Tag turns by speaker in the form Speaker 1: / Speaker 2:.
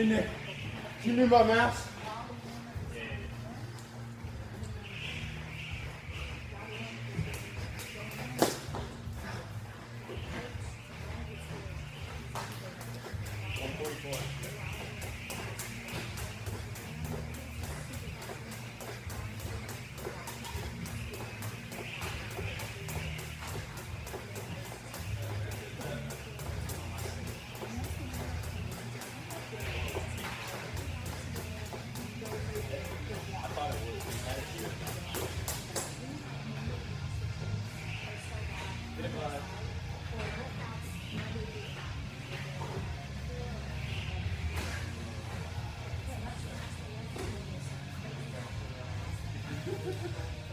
Speaker 1: You can.
Speaker 2: Hey Nick, you need my
Speaker 1: Ha
Speaker 3: ha ha!